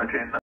Okay.